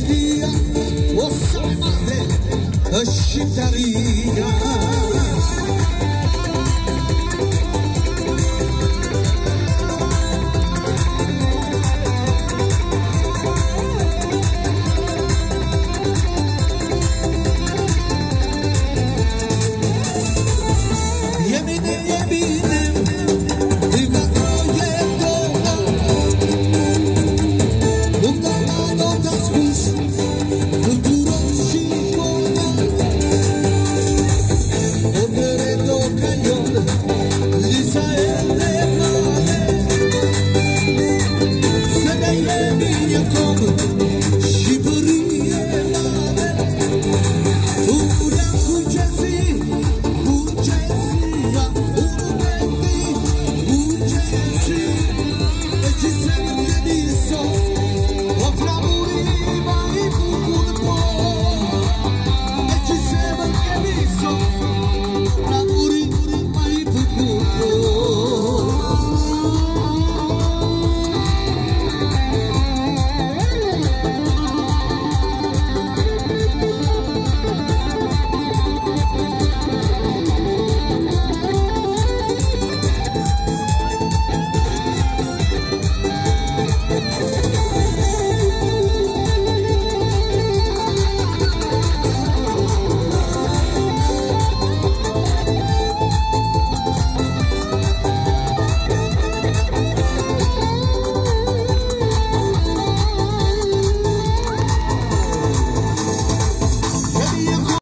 Sopa O via O samade Shitaria